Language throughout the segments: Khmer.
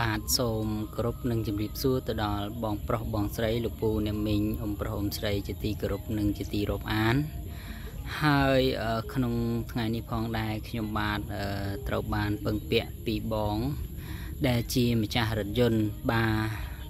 បាទសូមគោរពនិងជម្រាបសួរទៅដល់បងប្រុសបងស្រីលោកពូអ្នកមីងអ៊ំប្រុសអ៊ំស្រីជាទីគោរពនិងជាទីរាប់អាន ហើយក្នុងថ្ងៃនេះផងដែរខ្ញុំបាទត្រូវបានពឹងពាក់ពីបង ដែលជាម្ចាស់រថយន្តបាទ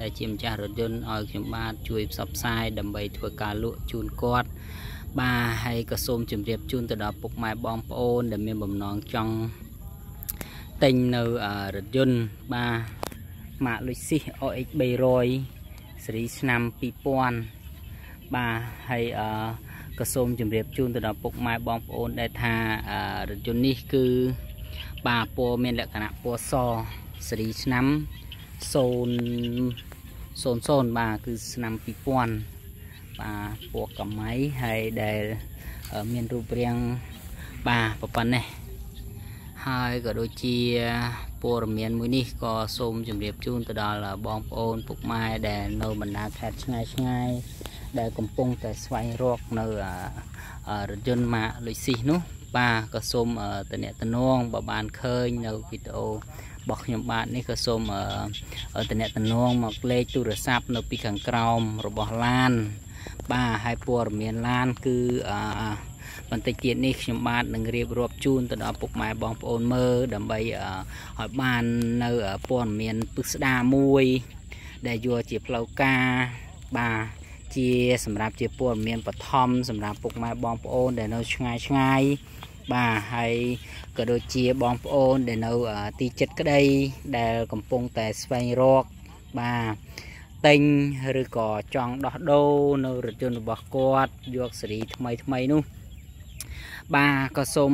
ដែលជាម្ចាស់រថយន្តឲ្យខ្ញុំបាទជួយផ្សព្វផ្សាយដើម្បីធ្វើការលក់ជូនគាត់បាទហើយក៏សូមជម្រាបជូនទៅដល់ពុកម៉ែបងប្អូនដែលមានបំណងចង់ ទិញនៅរថយន្តបាទម៉ាកលុយស៊ី OX 300សេរីឆ្នាំ2000បាទហើយអឺក៏សូមជម្រាបជូនទៅដល់ពុកម៉ែបងប្អូនដែលថារថយន្តនេះគឺបាទពណ៌មានលក្ខណៈពណ៌សសេរីឆ្នាំ0 00បាទគឺឆ្នាំ2000បាទពណ៌កម្មៃហើយដែលមានរូបរាងបាទប៉ុណ្ណេះ ហើយក៏ដូចជាព័ត៌មានមួយនេះក៏សូមជម្រាបជូនទៅដល់បងប្អូនពុកម៉ែដែលនៅបណ្ដាខេត្តឆ្ងាយឆ្ងាយដែលកំពុងតែស្វែងរកនៅរថយន្តម៉ាកលុយស៊ីសនោះបាទក៏សូមតំណតំណងបើបានឃើញនៅវីដេអូរបស់ខ្ញុំបាទនេះក៏សូមតំណតំណងមកលេខទូរស័ព្ទនៅពីខាងក្រោមរបស់ឡាន បាទហើយព័ត៌មានឡាន គឺអឺបន្តិចទៀតនេះខ្ញុំបាទនឹងរៀបរាប់ជូនទៅដល់ពុកម៉ែបងប្អូនមើលដើម្បីឲ្យបាននៅព័ត៌មានពឹស្ដាមួយ ដែលយកជាផ្លូវការបាទជាសម្រាប់ជាព័ត៌មានបឋមសម្រាប់ពុកម៉ែបងប្អូន ដែលនៅឆ្ងាយឆ្ងាយបាទហើយក៏ដូចជាបងប្អូន ដែលនៅទីចិត្តក្តី ដែលកំពុងតែស្វែងរកបាទ ទិញឬក៏ចង់ដោះដូរនៅរថយន្តរបស់គាត់យកសេរីថ្មីថ្មីនោះបាទក៏សូម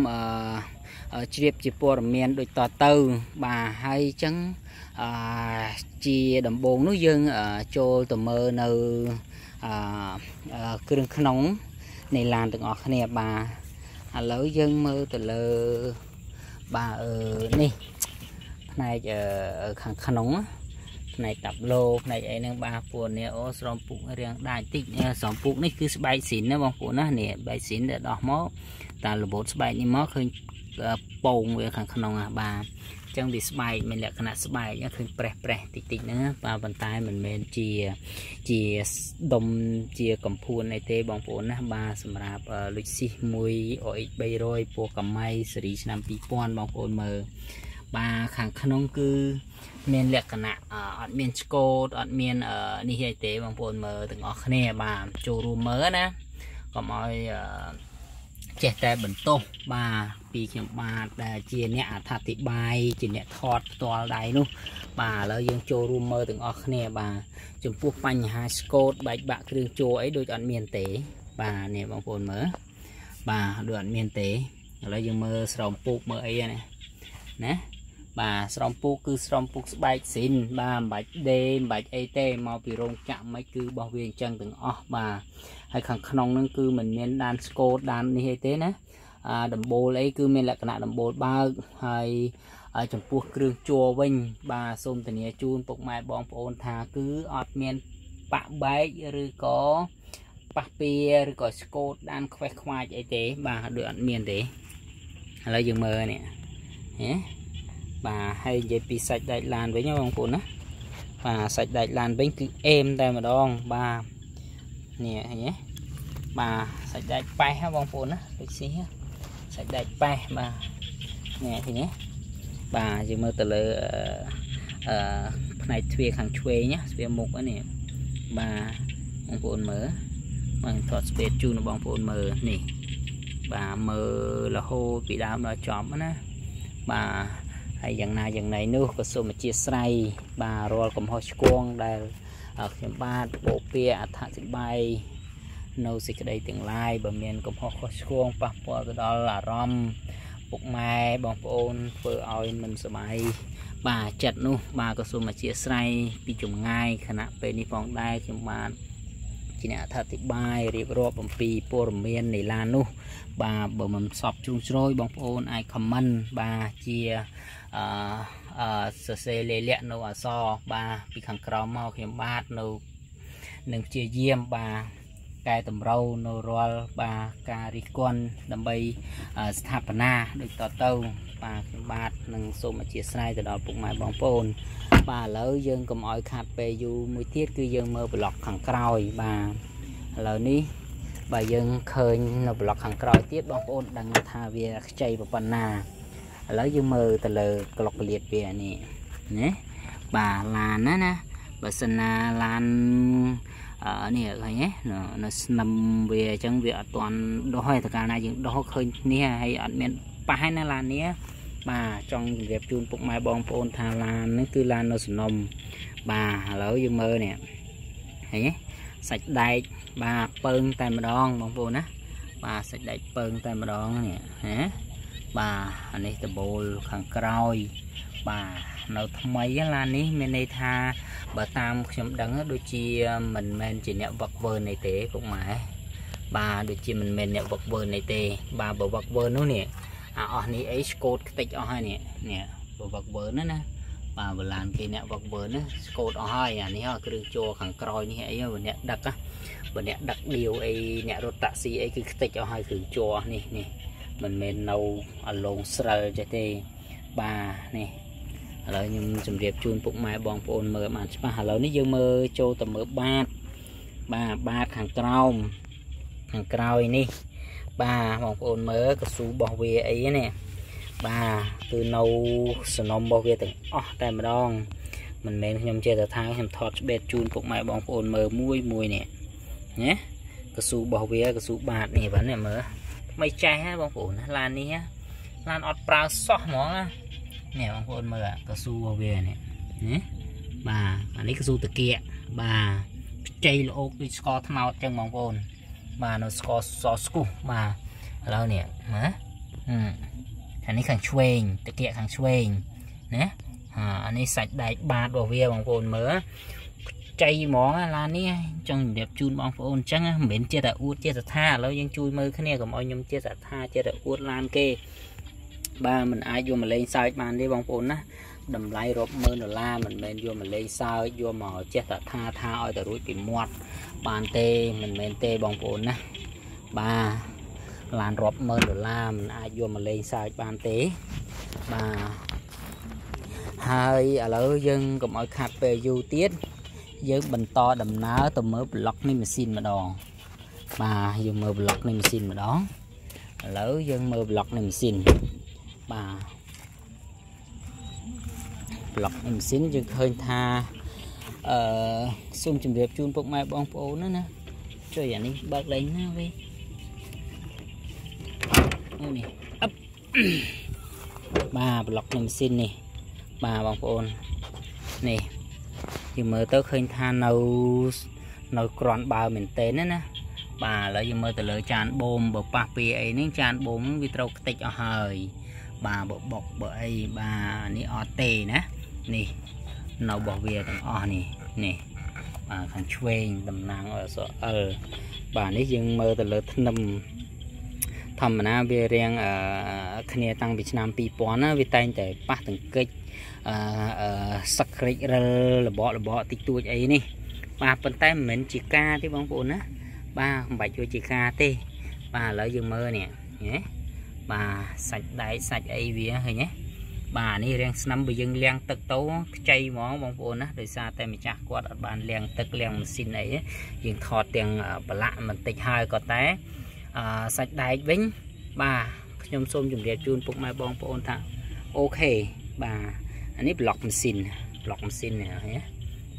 អឺជ្រាបជាព័ត៌មានដូចតទៅ បាទហើយអញ្ចឹងអឺជាដំបូងនោះយើងចូលទៅមើលនៅអឺគ្រឿងក្នុងនៃឡានទាំងអស់គ្នាបាទឥឡូវយើងមើលទៅលើបាទអឺនេះផ្នែកខាងក្នុង ផ្នែកតាប់ឡូផ្នែកអីហ្នឹងបាទពួកនេះអូស្រោមពុករៀងដាច់តិចស្រោមពុកនេះគឺស្បែកស៊ីនណាបងប្អូនណានេះបែកស៊ីនដែលដោះមកតារបូតស្បែកនេះមកឃើញពងវាខាងក្នុងអាបាទអញ្ចឹងវាស្បែកមានលក្ខណៈស្បែកឃើញប្រេះប្រេះតិចតិចហ្នឹងបាទប៉ុន្តែមិនមែនជាជាដុំជាកំភួនអីទេបងប្អូនណាបាទសម្រាប់លុចស៊ីសមួយ OX 300ពណ៌កម្មៃស៊េរីឆ្នាំ2000បងប្អូនមើល បាទខាងក្នុងគឺមានលក្ខណៈអត់មានឆ្កូតអត់មាននេះអីទេបងប្អូនមើលទាំងអស់គ្នាបាទចូលរួមមើលណាកុំឲ្យចេះតែបន្ទោសបាទពីខ្ញុំបាទដែលជាអ្នកអធិប្បាយជាអ្នកថតផ្ទាល់ដៃនោះ បាទឥឡូវយើងចូលរួមមើលទាំងអស់គ្នាបាទចំពោះបញ្ហាស្កូតបែកបាក់គ្រឿងជួអីដូចអត់មានទេ បាទនេះបងប្អូនមើលបាទដូចអត់មានទេឥឡូវយើងមើលស្រោមពូកមើលអីណាណា បាទស្រោមពូកគឺស្រោមពូកស្បែកស៊ីនបាទមិនបាច់ដេមិនបាច់អីទេមកពីរោងចក្រមិនគឺបោះវាអញ្ចឹងទាំងអស់បាទហើយខាងក្នុងហ្នឹងគឺមិនមានដានស្កូតដាននេះអីទេណាអាដំបូលអីគឺមានលក្ខណៈដំបូលបើកហើយចំពោះគ្រឿងជួវិញ បាទសូមធានាជូនពុកម៉ែបងប្អូនថាគឺអត់មានបាក់បែកឬក៏ប៉ះពៀឬក៏ស្កូតដានខ្វេះខ្វាចអីទេ បាទដូចអត់មានទេឥឡូវយើងមើលនេះហ៎ បាទហើយនិយាយពីសាច់ដាច់ឡានវិញបងប្អូនណាបាទសាច់ដាច់ឡានវិញគឺអេមតែម្ដងបាទនេះឃើញទេបាទសាច់ដែកប៉េះបងប្អូនណាដូចស៊ីសាច់ដែកប៉េះបាទនេះឃើញទេបាទយើងមើលទៅលើអឺផ្នែកទ្វារខាងឆ្វេងណាទ្វារមុខនេះបាទបងប្អូនមើលបាទថតស្ពេតជូនបងប្អូនមើលនេះបាទមើលរហូតពីដើមដល់ចប់ណាបាទ ហើយយ៉ាងណាយ៉ាងណីនោះក៏សូមអធិស្ឋានបាទរាល់កំហុសឆ្គងដែលខ្ញុំបាទបូព៌ាអធិប្បាយនៅសេចក្តីទាំងឡាយបើមានកំហុសខុសឆ្គងប៉ះពាល់ទៅដល់អារម្មណ៍ពុកម៉ែបងប្អូនធ្វើឲ្យមិនសុបាយបាទចិត្តនោះបាទក៏សូមអធិស្ឋានពីចម្ងាយខណៈពេលនេះផងដែរខ្ញុំបាទ ជាអ្នកអធិប្បាយរៀបរាប់អំពីព័ត៌មាននៃឡាននោះ បាទបើមិនសពជ្រុងជ្រោយបងប្អូនអាចខមមិនបាទជាអឺអឺសរសេរលេខនៅអសរបាទពីខាងក្រោមមកខ្ញុំបាទនៅនឹងព្យាយាមបាទ កែតម្រូវនៅរាល់បាទការរិះគន់ដើម្បីស្ថាបនាដូចតទៅបាទខ្ញុំបាទនឹងសូមអធិស្ឋានទៅដល់ពុកម៉ែបងប្អូនបាទឥឡូវយើងកុំឲ្យខាត់ពេលយូរមួយទៀតគឺយើងមើលប្លុកខាងក្រោយបាទឥឡូវនេះបើយើងឃើញនៅប្លុកខាងក្រោយទៀតបងប្អូនដឹងថាវាខ្ចីប៉ុណ្ណាឥឡូវយើងមើលទៅលើក្លុកកលៀតវានេះណាបាទឡានណាណាបើសិនណាឡាន នេះឃើញទេនៅស្នឹមវាអញ្ចឹងវាអត់ទាន់ដោះហើយតកាលណាយើងដោះឃើញគ្នាហើយអត់មានប៉ះហើយណាឡាននេះបាទចង់ជម្រាបជូនពុកម៉ែបងប្អូនថាឡាននេះគឺឡាននៅសំណុំបាទឥឡូវយើងមើលនេះឃើញទេសាច់ដែកបាទពើងតែម្ដងបងប្អូនណាបាទសាច់ដែកពើងតែម្ដងនេះណាបាទអានេះដបូលខាងក្រោយ បាទនៅថ្មីឡាននេះមានន័យថាបើតាមខ្ញុំដឹងដូចជាមិនមែនជាអ្នកវឹកវើនៃទេពុកម៉ែបាទដូចជាមិនមែនអ្នកវឹកវើនៃទេ បាទបើវឹកវើនោះនេះអាអស់នេះអីស្កូតខ្ទេចអស់ហើយនេះនេះបើវឹកវើណាណាបាទបឡានគេអ្នកវឹកវើណាស្កូតអស់ហើយអានេះគ្រឿងជ័រខាងក្រោយនេះអីបើអ្នកដឹកបើអ្នកដឹកឌៀវអីអ្នករត់តាក់ស៊ីអីគឺខ្ទេចអស់ហើយគ្រឿងជ័រនេះនេះមិនមែននៅអាឡងស្រិលចេះទេបាទនេះ ឥឡូវខ្ញុំជម្រាបជូនពុកម៉ែបងប្អូនមើលបានច្បាស់ឥឡូវនេះយើងមើលចូលទៅមើលបាតបាទបាតខាងក្រោមខាងក្រោយនេះ បាទបងប្អូនមើលកស៊ូរបស់វាអីនេះបាទគឺនៅសំណុំរបស់វាទាំងអស់តែម្ដងមិនមែនខ្ញុំចេះតែថាខ្ញុំថតស្បេតជូនពុកម៉ែបងប្អូនមើលមួយមួយនេះណាកស៊ូរបស់វាកស៊ូបាតនេះបាទនេះមើលថ្មីចេះហ៎បងប្អូនណាឡាននេះឡានអត់ប្រើសោះហ្មងណា នេះបងប្អូនមើលកស៊ូរបស់វានេះណាបាទអានេះកស៊ូតាគៀកបាទខ្ចីល្អោកដូចស្ករត្នោតចឹងបងប្អូន បាទនៅស្ករសស្គុះបាទឥឡូវនេះណាខាងនេះខាងឆ្វេងតាគៀកខាងឆ្វេងណាអានេះសាច់ដែកបាតរបស់វាបងប្អូនមើលចៃហ្មងឡាននេះចង់ជម្រាបជូនបងប្អូនអញ្ចឹងមិនមែនចេះតែអួតចេះតែថាឥឡូវយើងជួយមើលគ្នាកុំឲ្យខ្ញុំចេះតែថាចេះតែអួតឡានគេ បាទมันអាចយកមកលេងសើចបានទេបងប្អូនណាតម្លៃរាប់ម៉ឺនដុល្លារមិនមែនយកមកលេងសើចយកមកចេះតែថាថាឲ្យតែរួចពីមាត់បានទេមិនមែនទេបងប្អូនណាបាទឡានរាប់ម៉ឺនដុល្លារមិនអាចយកមកលេងសើចបានទេបាទហើយឥឡូវយើងកុំឲ្យខាត់ពេលយូរទៀតយើងបន្តដំណើរទៅមើលប្លុកនៃម៉ាស៊ីនម្ដងបាទយើងមើលប្លុកនៃម៉ាស៊ីនម្ដងឥឡូវយើងមើលប្លុកនៃម៉ាស៊ីន បាទប្លុកម៉ាស៊ីនយើងឃើញថាអឺសូមជម្រាបជូនពុកម៉ែបងប្អូនណាណាជួយអានេះបើកលេងណាវិញអូនេះអឹបបាទប្លុកនៃម៉ាស៊ីននេះបាទបងប្អូននេះយើងមើលទៅឃើញថានៅនៅក្រាន់បើមែនតេនណាណាបាទឥឡូវយើងមើលទៅលើចានបូមបើប៉ះពីអីនេះចានបូមវាត្រូវខ្ទេចអស់ហើយ បាទបើបុកបើអីបាទនេះអត់ទេណានេះនៅរបស់វាទាំងអស់នេះនេះបាទខាងឆ្វេងតំណាងអសអលបាទនេះយើងមើលទៅលើធ្នឹមធម្មតាវារៀងគ្នាតាំងពីឆ្នាំ2000ណាវាតែងតែប៉ះទង្គិចអឺសក្រិចរិលលបកលបកតិចតួចអីនេះបាទប៉ុន្តែមិនមែនជាការទេបងប្អូនណាបាទមិនបាច់ជួយជាការទេបាទឥឡូវយើងមើលនេះណា បាទសាច់ដែកសាច់អីវាឃើញទេបាទនេះរាងស្នឹមបើយើងលាងទឹកទៅខ្ចីហ្មងបងប្អូនណាដោយសារតែម្ចាស់គាត់អត់បានលាងទឹកលាងម៉ាស៊ីនអីយើងថតទាំងប្រឡាក់បន្តិចហើយក៏តែអសាច់ដែកវិញបាទខ្ញុំសូមជម្រាបជូនពុកម៉ែបងប្អូនថាអូខេបាទអានេះប្លុកម៉ាស៊ីនប្លុកម៉ាស៊ីននេះឃើញទេ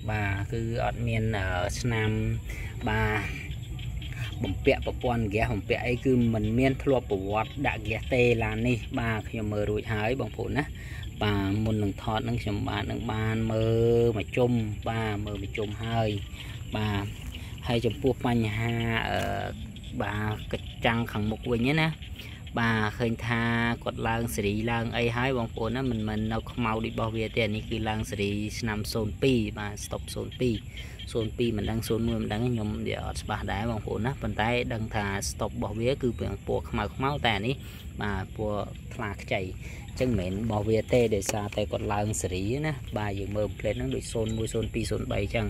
បាទគឺអត់មានឆ្នាំបាទ បំពាក់ប្រព័ន្ធហ្គាសបំពាក់អីគឺมันមានធ្លាប់ប្រវត្តិដាក់ហ្គាសទេឡាននេះបាទខ្ញុំមើលរួចហើយបងប្អូនណាបាទមុននឹងថតនឹងខ្ញុំបាទនឹងបានមើលមកជុំបាទមើលមកជុំហើយបាទហើយចំពោះបញ្ហាអឺបាទកញ្ចាំងខាងមុខវិញណា បាទឃើញថាគាត់ឡើងសេរីឡើងអីហើយបងប្អូនណាមិនមិននៅខ្មៅដូចរបស់វាទេអានេះគឺឡើងសេរីឆ្នាំ02បាទ stop 02 02មិនដឹង01មិនដឹងខ្ញុំវាអត់ច្បាស់ដែរបងប្អូនណាប៉ុន្តែដឹងថា stop របស់វាគឺពងពណ៌ខ្មៅខ្មៅតែនេះបាទពណ៌ថ្លាខ្ចីអញ្ចឹងមិនមែនរបស់វាទេដោយសារតែគាត់ឡើងសេរីណាបាទយើងមើលផ្លេតហ្នឹងដូច01 02 03ចឹង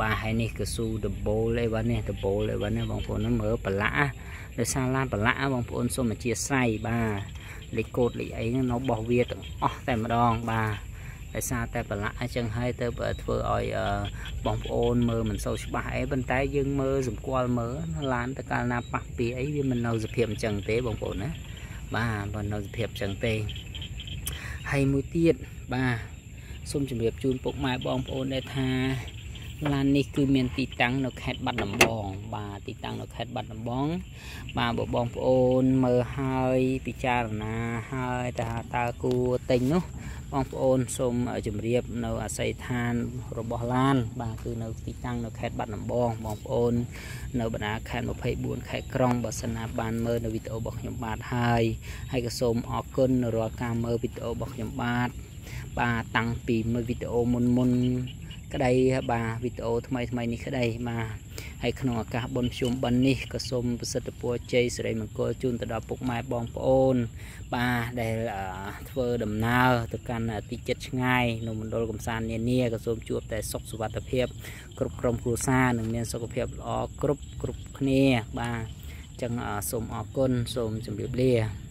បាទហើយនេះគឺស៊ូដបូលអីបាទនេះដបូលអីបាទនេះបងប្អូនមើលប្រឡាក់ដោយសារឡានប្រឡាក់បងប្អូនសូមអធិស្ឋានបាទលេខកូដលេខអីហ្នឹងនៅរបស់វាទាំងអស់តែម្ដងបាទដោយសារតែប្រឡាក់អញ្ចឹងហើយទៅធ្វើឲ្យបងប្អូនមើលមិនសូវច្បាស់អីប៉ុន្តែយើងមើលសម្គាល់មើលឡានទៅកាលណាប៉ះពីអីវាមិននៅសភាពអញ្ចឹងទេបងប្អូនណាបាទមិននៅសភាពអញ្ចឹងទេ ហើយមួយទៀតបាទសូមជម្រាបជូនពុកម៉ែបងប្អូនដែលថា ឡាននេះគឺមានទីតាំងនៅខេត្តបាត់ដំបង បាទទីតាំងនៅខេត្តបាត់ដំបង បាទបើបងប្អូនមើលហើយពិចារណាហើយតើតើគួរទិញនោះបងប្អូនសូមជម្រាបនៅអាស័យដ្ឋានរបស់ឡាន បាទគឺនៅទីតាំងនៅខេត្តបាត់ដំបងបងប្អូន នៅបណ្ដាខេត្ត24ខេត្តក្រុងបើសិនណាបានមើលនៅវីដេអូរបស់ខ្ញុំបាទហើយហើយក៏សូមអរគុណរាល់ការមើលវីដេអូរបស់ខ្ញុំបាទបាទតាំងពីមើលវីដេអូមុនមុន ក្តីបាទវីដេអូថ្មីថ្មីនេះក្តីបាទហើយក្នុងឱកាសបុណ្យភ្ជុំបិណ្ឌនេះក៏សូមប្រសិទ្ធពរជ័យសិរីមង្គលជូនទៅដល់ពុកម៉ែបងប្អូន បាទដែលធ្វើដំណើរទៅកាន់ទីចិត្តឆ្ងាយនៅមណ្ឌលកំសាន្តនានាក៏សូមជួបតែសុខសុវត្ថិភាព គ្រប់ក្រុមគ្រួសារនិងមានសុខភាពល្អគ្រប់គ្រប់គ្នាបាទចឹងសូមអរគុណសូមជម្រាបលា